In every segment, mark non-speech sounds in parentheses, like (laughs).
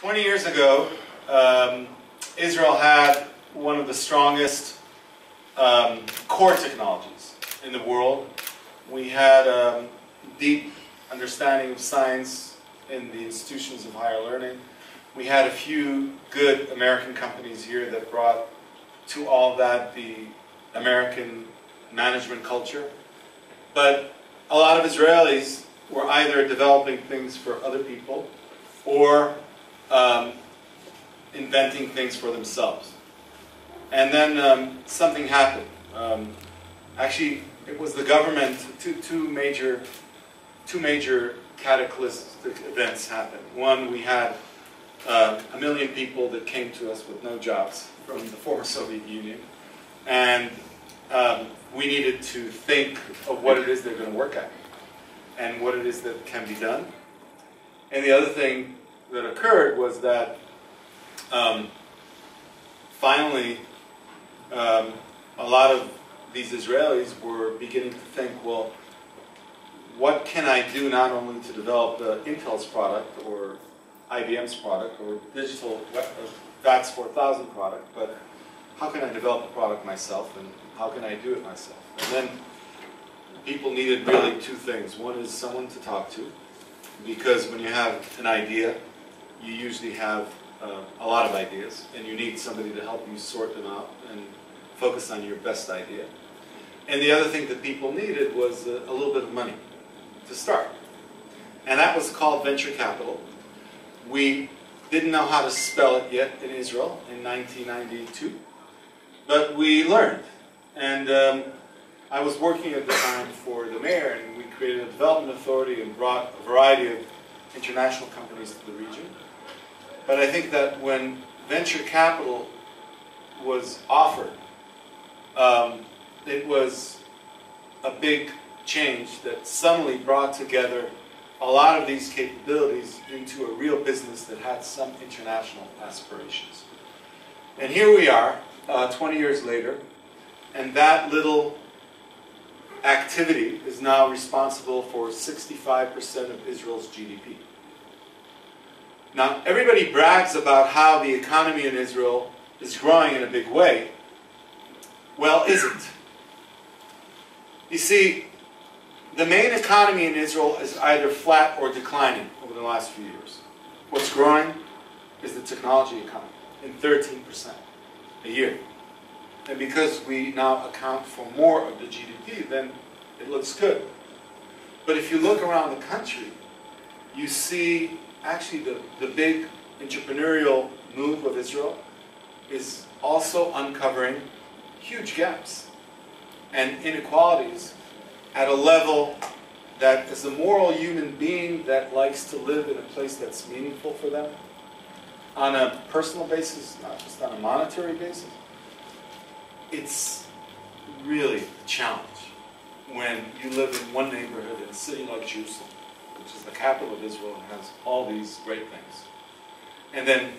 20 years ago, um, Israel had one of the strongest um, core technologies in the world. We had um, deep understanding of science in the institutions of higher learning. We had a few good American companies here that brought to all that the American management culture. But a lot of Israelis were either developing things for other people or um, inventing things for themselves. And then um, something happened. Um, actually, it was the government. Two, two major, two major cataclysmic events happened. One, we had uh, a million people that came to us with no jobs from the former Soviet Union, and um, we needed to think of what it is they're going to work at and what it is that can be done. And the other thing that occurred was that um, finally um, a lot of these Israelis were beginning to think, well, what can I do not only to develop the Intel's product or IBM's product or digital VAX 4000 product, but how can I develop a product myself and how can I do it myself? And then people needed really two things. One is someone to talk to, because when you have an idea, you usually have uh, a lot of ideas, and you need somebody to help you sort them out and focus on your best idea. And the other thing that people needed was a, a little bit of money to start. And that was called venture capital. We didn't know how to spell it yet in Israel in 1992, but we learned. And um, I was working at the time for the mayor, and we created a development authority and brought a variety of international companies to the region. But I think that when venture capital was offered, um, it was a big change that suddenly brought together a lot of these capabilities into a real business that had some international aspirations. And here we are, uh, 20 years later, and that little activity is now responsible for 65% of Israel's GDP. Now, everybody brags about how the economy in Israel is growing in a big way. Well, is it? You see, the main economy in Israel is either flat or declining over the last few years. What's growing is the technology economy in 13% a year. And because we now account for more of the GDP, then it looks good. But if you look around the country, you see actually the, the big entrepreneurial move of Israel is also uncovering huge gaps and inequalities at a level that as a moral human being that likes to live in a place that's meaningful for them, on a personal basis, not just on a monetary basis, it's really a challenge when you live in one neighborhood in a city like Jerusalem, which is the capital of Israel and has all these great things. And then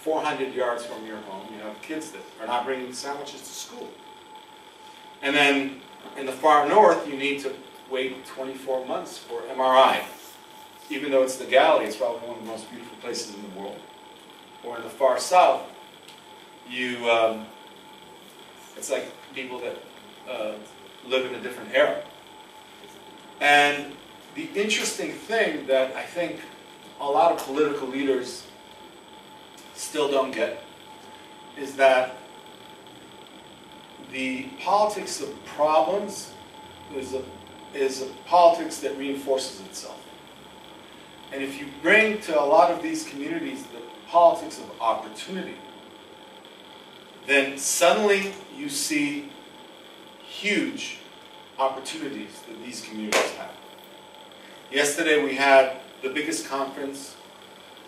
400 yards from your home, you have kids that are not bringing sandwiches to school. And then in the far north, you need to wait 24 months for MRI. Even though it's the Galilee, it's probably one of the most beautiful places in the world. Or in the far south, you um, it's like people that uh, live in a different era. And the interesting thing that I think a lot of political leaders still don't get is that the politics of problems is a, is a politics that reinforces itself. And if you bring to a lot of these communities the politics of opportunity, then suddenly you see huge opportunities that these communities have. Yesterday we had the biggest conference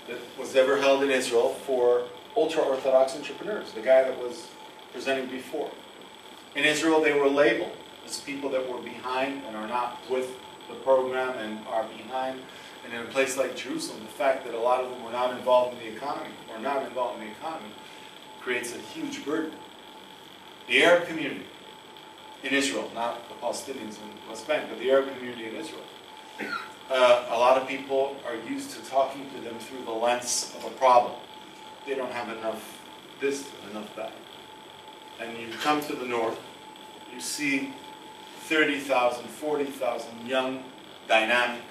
that was ever held in Israel for ultra-Orthodox entrepreneurs, the guy that was presenting before. In Israel they were labeled as people that were behind and are not with the program and are behind. And in a place like Jerusalem, the fact that a lot of them were not involved in the economy or not involved in the economy creates a huge burden. The Arab community in Israel, not the Palestinians in West Bank, but the Arab community in Israel, uh, a lot of people are used to talking to them through the lens of a problem. They don't have enough this, enough that. And you come to the north, you see 30,000, 40,000 young, dynamic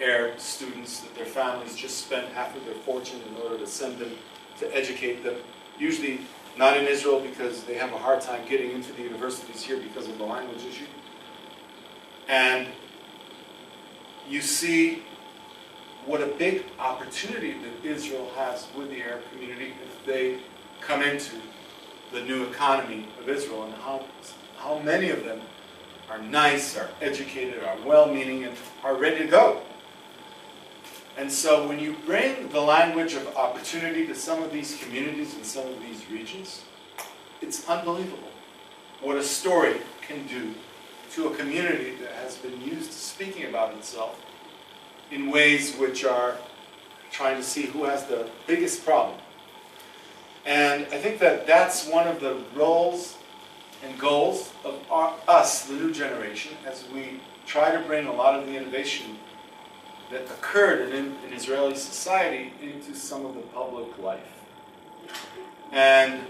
Arab students that their families just spent half of their fortune in order to send them to educate them. Usually not in Israel because they have a hard time getting into the universities here because of the language issue. And you see what a big opportunity that Israel has with the Arab community if they come into the new economy of Israel and how, how many of them are nice, are educated, are well-meaning, and are ready to go. And so when you bring the language of opportunity to some of these communities and some of these regions, it's unbelievable what a story can do to a community that has been used to speaking about itself in ways which are trying to see who has the biggest problem. And I think that that's one of the roles and goals of our, us, the new generation, as we try to bring a lot of the innovation that occurred in, in Israeli society into some of the public life. And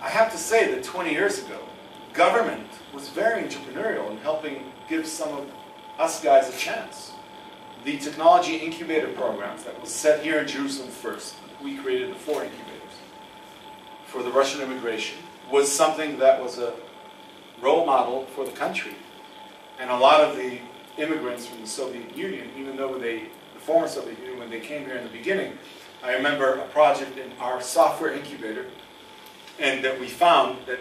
I have to say that 20 years ago, government was very entrepreneurial in helping give some of us guys a chance. The technology incubator programs that was set here in Jerusalem first, we created the four incubators for the Russian immigration, was something that was a role model for the country. And a lot of the immigrants from the Soviet Union, even though they, the former Soviet Union, when they came here in the beginning, I remember a project in our software incubator, and that we found that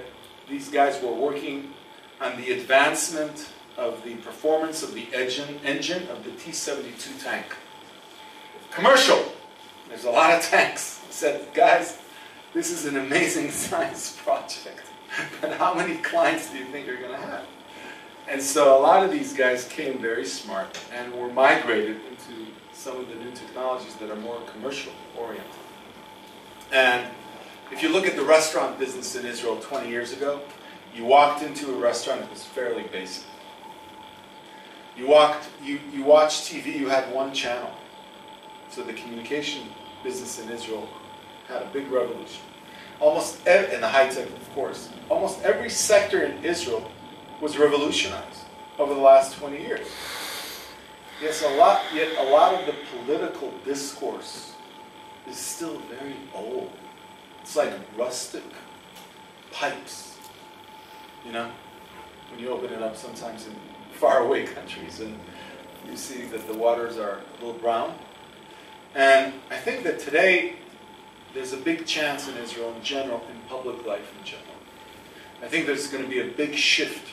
these guys were working on the advancement of the performance of the engine, engine of the T-72 tank. Commercial. There's a lot of tanks. I said, guys, this is an amazing (laughs) science project. But how many clients do you think you're going to have? And so a lot of these guys came very smart and were migrated into some of the new technologies that are more commercial oriented. And if you look at the restaurant business in Israel 20 years ago, you walked into a restaurant that was fairly basic. You walked, you, you watched TV, you had one channel. So the communication business in Israel had a big revolution. Almost, in the high tech, of course, almost every sector in Israel was revolutionized over the last 20 years. Yes, a lot, yet a lot of the political discourse is still very old. It's like rustic pipes, you know? When you open it up sometimes in faraway (laughs) countries and you see that the waters are a little brown. And I think that today there's a big chance in Israel in general, in public life in general. I think there's going to be a big shift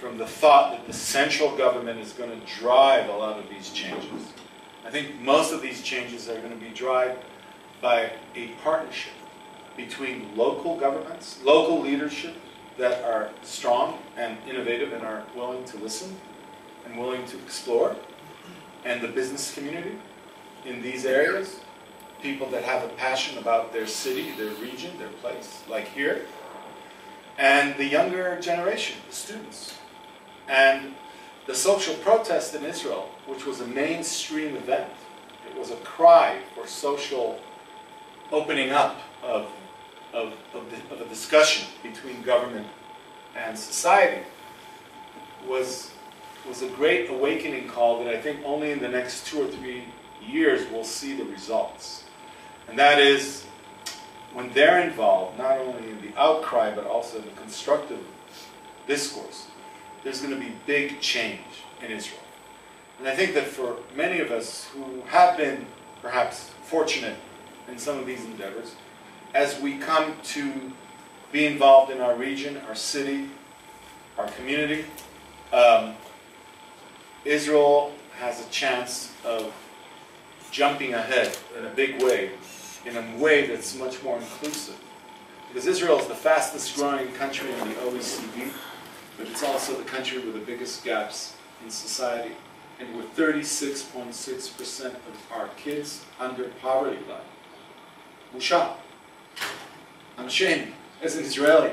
from the thought that the central government is going to drive a lot of these changes. I think most of these changes are going to be driven by a partnership between local governments, local leadership that are strong and innovative and are willing to listen and willing to explore, and the business community in these areas, people that have a passion about their city, their region, their place, like here, and the younger generation, the students. And the social protest in Israel, which was a mainstream event, it was a cry for social opening up of, of, of, of a discussion between government and society, was, was a great awakening call that I think only in the next two or three years we'll see the results. And that is when they're involved, not only in the outcry, but also in the constructive discourse, there's going to be big change in Israel. And I think that for many of us who have been perhaps fortunate in some of these endeavors, as we come to be involved in our region, our city, our community, um, Israel has a chance of jumping ahead in a big way, in a way that's much more inclusive. Because Israel is the fastest growing country in the OECD but it's also the country with the biggest gaps in society. And with 36.6% of our kids under poverty line. Musha. I'm ashamed as an Israeli,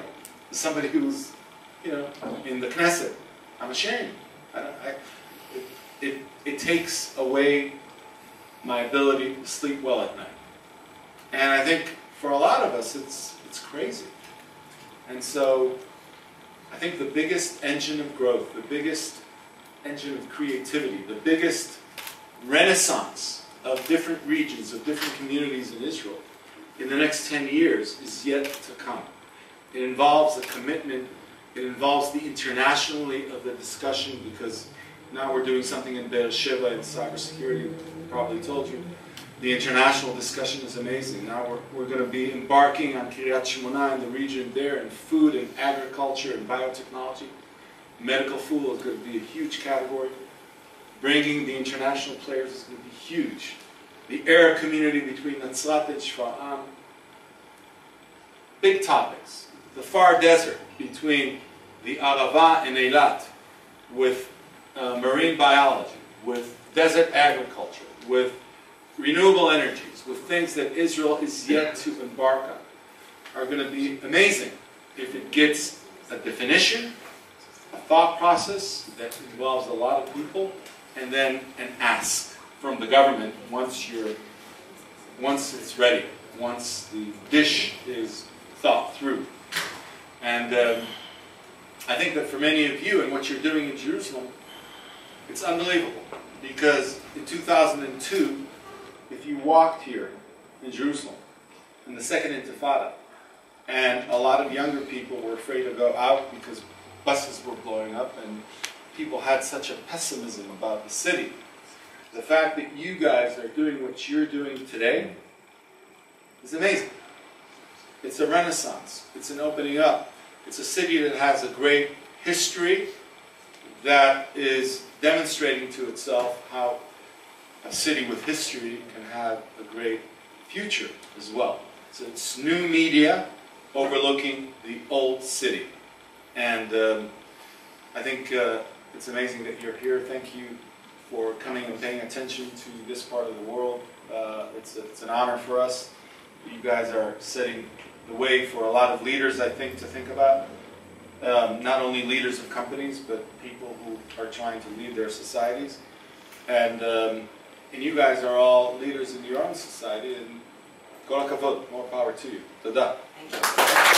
as somebody who's, you know, in the Knesset. I'm ashamed. I, I, it, it takes away my ability to sleep well at night. And I think for a lot of us, it's, it's crazy. And so I think the biggest engine of growth, the biggest engine of creativity, the biggest renaissance of different regions, of different communities in Israel in the next 10 years is yet to come. It involves a commitment, it involves the internationally of the discussion because now we're doing something in Beersheba in cybersecurity, probably told you. The international discussion is amazing. Now we're, we're going to be embarking on Kiryat Shmona and the region there in food and agriculture and biotechnology. Medical food is going to be a huge category. Bringing the international players is going to be huge. The Arab community between Natzrat and Shfa'am. Big topics. The far desert between the Arava and Eilat with uh, marine biology, with desert agriculture, with renewable energies, with things that Israel is yet to embark on, are going to be amazing if it gets a definition, a thought process that involves a lot of people, and then an ask from the government once you're once it's ready, once the dish is thought through. And um, I think that for many of you and what you're doing in Jerusalem, it's unbelievable. Because in 2002, if you walked here in Jerusalem in the Second Intifada, and a lot of younger people were afraid to go out because buses were blowing up and people had such a pessimism about the city. The fact that you guys are doing what you're doing today is amazing. It's a renaissance. It's an opening up. It's a city that has a great history that is demonstrating to itself how a city with history can have a great future as well. So it's new media overlooking the old city. And um, I think uh, it's amazing that you're here. Thank you for coming and paying attention to this part of the world. Uh, it's, it's an honor for us. You guys are setting the way for a lot of leaders, I think, to think about. Um, not only leaders of companies, but people who are trying to lead their societies. And um, and you guys are all leaders in your own society, and kol more power to you. Tada.